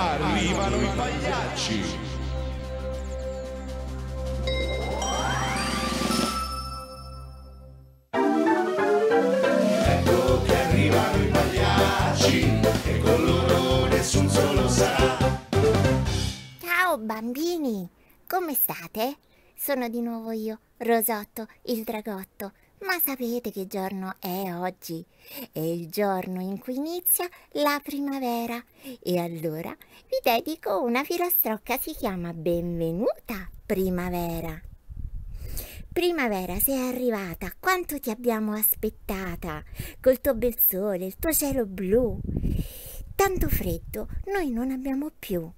Arrivano i pagliacci! Ecco che arrivano i pagliacci e con loro nessun solo sarà. Ciao bambini, come state? Sono di nuovo io, Rosotto, il dragotto. Ma sapete che giorno è oggi? È il giorno in cui inizia la primavera. E allora vi dedico una filastrocca, si chiama Benvenuta primavera. Primavera, sei arrivata, quanto ti abbiamo aspettata, col tuo bel sole, il tuo cielo blu. Tanto freddo noi non abbiamo più.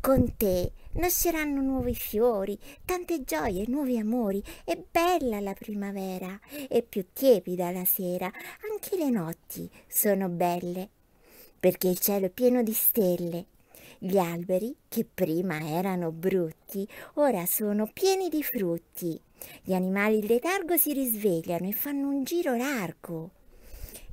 Con te nasceranno nuovi fiori, tante gioie, nuovi amori. È bella la primavera, è più tiepida la sera, anche le notti sono belle, perché il cielo è pieno di stelle. Gli alberi, che prima erano brutti, ora sono pieni di frutti. Gli animali in letargo si risvegliano e fanno un giro largo.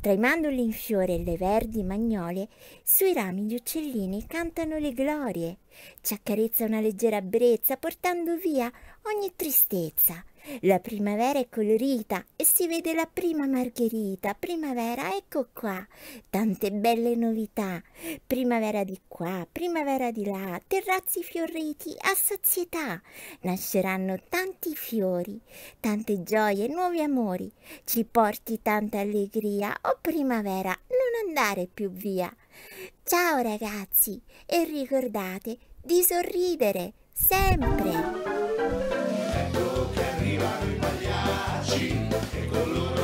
Tra i mandorli in fiore e le verdi magnole, sui rami gli uccellini cantano le glorie. Ci accarezza una leggera brezza, portando via ogni tristezza. La primavera è colorita e si vede la prima margherita. Primavera, ecco qua, tante belle novità. Primavera di qua, primavera di là, terrazzi fioriti a sazietà. Nasceranno tanti fiori, tante gioie, nuovi amori. Ci porti tanta allegria, oh primavera, non andare più via. Ciao ragazzi e ricordate di sorridere sempre. Lord.